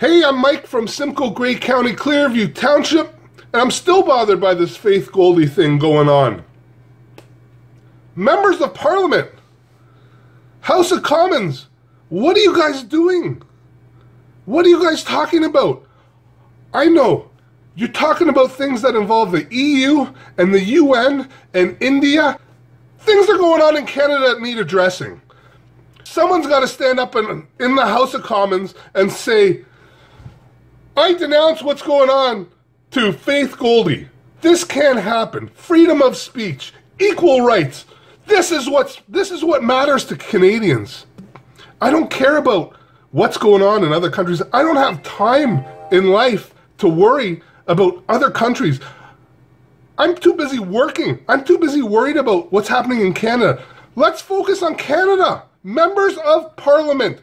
Hey, I'm Mike from Simcoe Grey County, Clearview Township, and I'm still bothered by this Faith Goldy thing going on. Members of Parliament, House of Commons, what are you guys doing? What are you guys talking about? I know you're talking about things that involve the EU and the UN and India. Things are going on in Canada that need addressing. Someone's got to stand up in, in the House of Commons and say, I denounce what's going on to Faith Goldy. This can't happen. Freedom of speech, equal rights. This is what's this is what matters to Canadians. I don't care about what's going on in other countries. I don't have time in life to worry about other countries. I'm too busy working. I'm too busy worried about what's happening in Canada. Let's focus on Canada. Members of Parliament,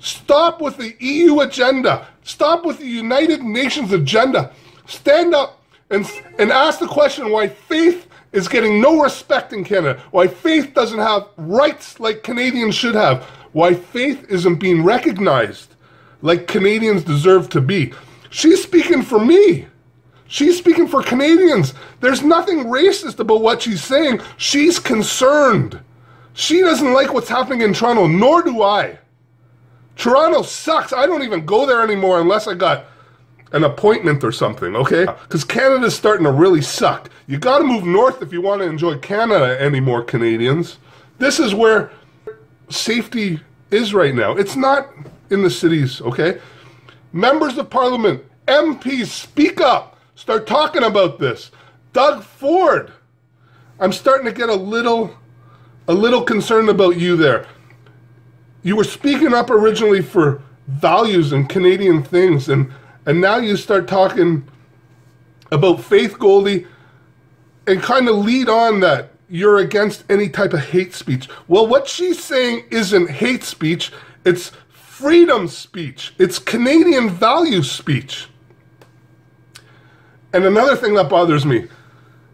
stop with the EU agenda. Stop with the United Nations agenda. Stand up and, and ask the question why faith is getting no respect in Canada, why faith doesn't have rights like Canadians should have, why faith isn't being recognized like Canadians deserve to be. She's speaking for me. She's speaking for Canadians. There's nothing racist about what she's saying. She's concerned. She doesn't like what's happening in Toronto, nor do I. Toronto sucks. I don't even go there anymore unless I got an appointment or something, okay? Because Canada's starting to really suck. You got to move north if you want to enjoy Canada anymore, Canadians. This is where safety is right now. It's not in the cities, okay? Members of Parliament, MPs, speak up. Start talking about this. Doug Ford, I'm starting to get a little a little concerned about you there. You were speaking up originally for values and Canadian things, and, and now you start talking about Faith Goldy and kind of lead on that you're against any type of hate speech. Well, what she's saying isn't hate speech, it's freedom speech, it's Canadian value speech. And another thing that bothers me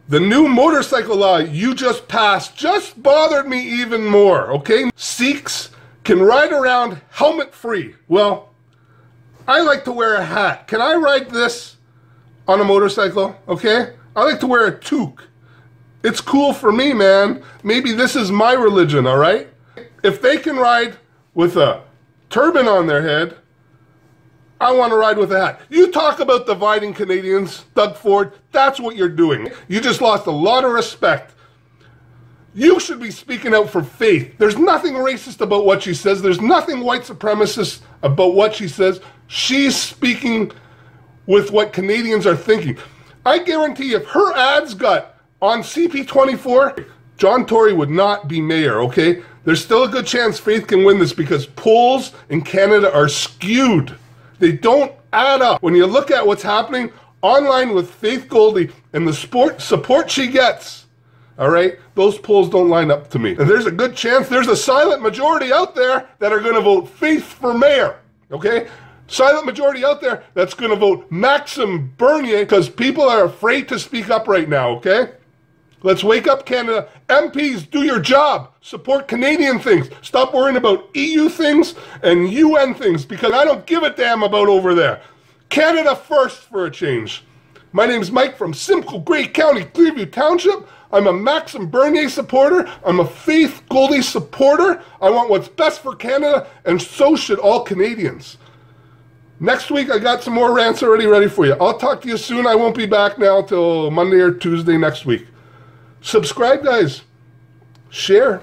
the new motorcycle law you just passed just bothered me even more, okay? Sikhs can ride around helmet free. Well, I like to wear a hat. Can I ride this on a motorcycle, okay? I like to wear a toque. It's cool for me, man. Maybe this is my religion, all right? If they can ride with a turban on their head, I want to ride with a hat. You talk about dividing Canadians, Doug Ford, that's what you're doing. You just lost a lot of respect. You should be speaking out for faith. There's nothing racist about what she says. There's nothing white supremacist about what she says. She's speaking with what Canadians are thinking. I guarantee if her ads got on CP24, John Tory would not be mayor, okay? There's still a good chance Faith can win this because polls in Canada are skewed. They don't add up. When you look at what's happening online with Faith Goldy and the support she gets, all right, those polls don't line up to me. And there's a good chance there's a silent majority out there that are going to vote Faith for mayor, okay? Silent majority out there that's going to vote Maxime Bernier because people are afraid to speak up right now, okay? Let's wake up, Canada. MPs, do your job. Support Canadian things. Stop worrying about EU things and UN things because I don't give a damn about over there. Canada first for a change. My name is Mike from Simcoe Grey County, Clearview Township. I'm a Maxime Bernier supporter. I'm a Faith Goldy supporter. I want what's best for Canada, and so should all Canadians. Next week, I got some more rants already ready for you. I'll talk to you soon. I won't be back now till Monday or Tuesday next week. Subscribe, guys. Share.